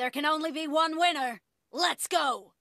There can only be one winner. Let's go!